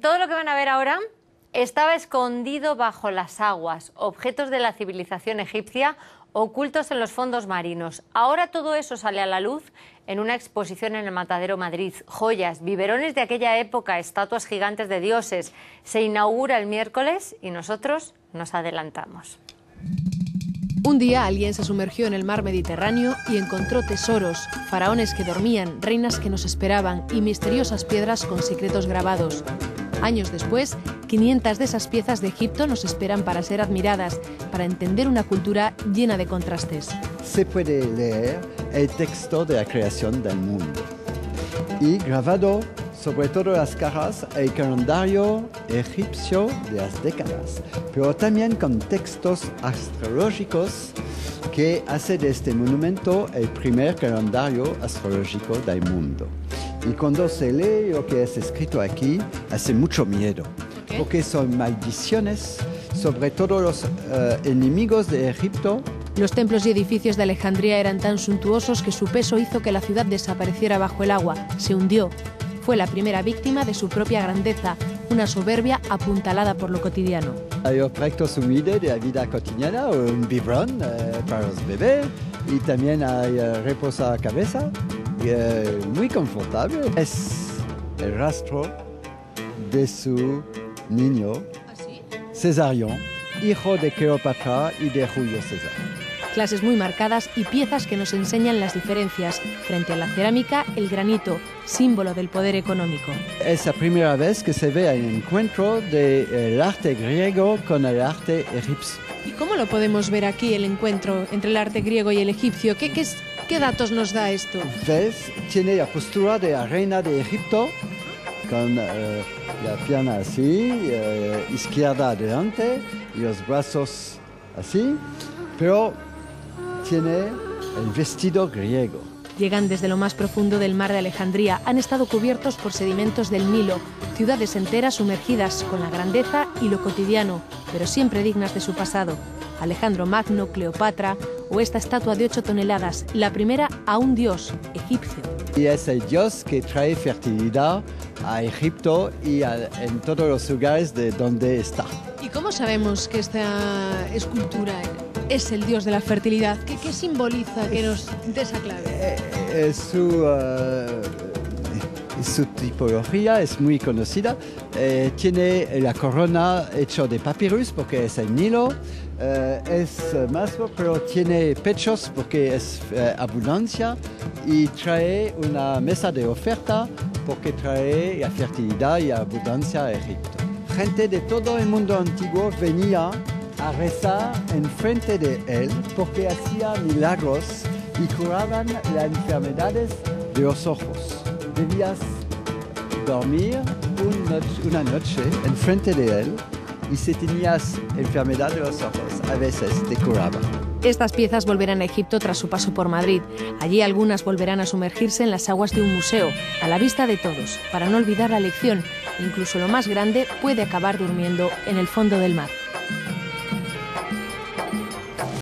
Todo lo que van a ver ahora estaba escondido bajo las aguas, objetos de la civilización egipcia ocultos en los fondos marinos. Ahora todo eso sale a la luz en una exposición en el Matadero Madrid. Joyas, biberones de aquella época, estatuas gigantes de dioses. Se inaugura el miércoles y nosotros nos adelantamos. Un día alguien se sumergió en el mar Mediterráneo y encontró tesoros, faraones que dormían, reinas que nos esperaban y misteriosas piedras con secretos grabados. Años después, 500 de esas piezas de Egipto nos esperan para ser admiradas, para entender una cultura llena de contrastes. Se puede leer el texto de la creación del mundo y grabado sobre todo las caras el calendario egipcio de las décadas, pero también con textos astrológicos que hace de este monumento el primer calendario astrológico del mundo. Y cuando se lee lo que es escrito aquí, hace mucho miedo, porque son maldiciones sobre todos los eh, enemigos de Egipto. Los templos y edificios de Alejandría eran tan suntuosos que su peso hizo que la ciudad desapareciera bajo el agua, se hundió. Fue la primera víctima de su propia grandeza, una soberbia apuntalada por lo cotidiano. Hay objetos humildes de la vida cotidiana, un biberón eh, para los bebés y también hay uh, reposa cabeza, muy confortable. Es el rastro de su niño, Cesarion, hijo de Cleopatra y de Julio César. Clases muy marcadas y piezas que nos enseñan las diferencias. Frente a la cerámica, el granito, símbolo del poder económico. Es la primera vez que se ve el encuentro del arte griego con el arte egipcio. ¿Y cómo lo podemos ver aquí, el encuentro entre el arte griego y el egipcio? ¿Qué, qué, qué datos nos da esto? ¿Ves? Tiene la postura de la reina de Egipto, con eh, la pierna así, eh, izquierda adelante y los brazos así, pero tiene el vestido griego. Llegan desde lo más profundo del mar de Alejandría, han estado cubiertos por sedimentos del Nilo, ciudades enteras sumergidas con la grandeza y lo cotidiano, pero siempre dignas de su pasado. Alejandro Magno, Cleopatra o esta estatua de 8 toneladas, la primera a un dios egipcio. Y es el dios que trae fertilidad a Egipto y en todos los lugares de donde está. ¿Y cómo sabemos que esta escultura es el dios de la fertilidad? ¿Qué, qué simboliza que nos dé esa clave? Eh, eh, su, uh, su tipología es muy conocida. Eh, tiene la corona hecha de papyrus porque es el Nilo. Eh, es más, pero tiene pechos porque es eh, abundancia y trae una mesa de oferta porque trae la fertilidad y abundancia a Egipto. Gente de todo el mundo antiguo venía a rezar en frente de él porque hacía milagros y curaban las enfermedades de los ojos. Debías dormir una noche en frente de él y si tenías enfermedad de los ojos, a veces te. Estas piezas volverán a Egipto tras su paso por Madrid. Allí algunas volverán a sumergirse en las aguas de un museo, a la vista de todos, para no olvidar la lección. Incluso lo más grande puede acabar durmiendo en el fondo del mar.